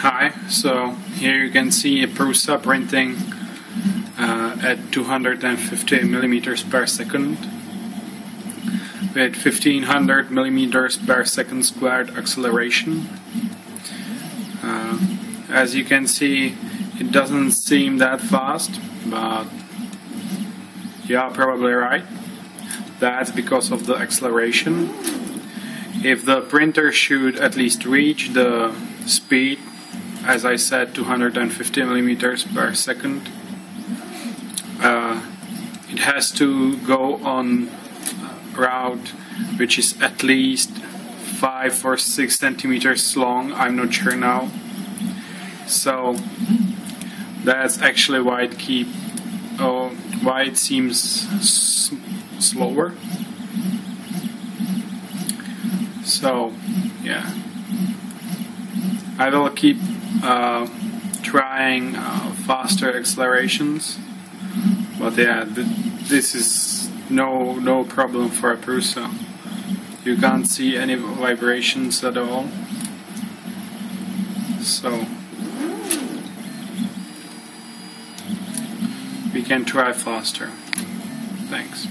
Hi, so here you can see a Prusa printing uh, at 250 millimeters per second with 1500 millimeters per second squared acceleration. Uh, as you can see, it doesn't seem that fast, but you're probably right. That's because of the acceleration. If the printer should at least reach the speed as I said, 250 millimeters per second. Uh, it has to go on a route which is at least five or six centimeters long. I'm not sure now. So that's actually why it keep oh, why it seems slower. So yeah, I will keep uh, trying uh, faster accelerations. But yeah, th this is no no problem for a Prusa. You can't see any vibrations at all. So we can try faster. Thanks.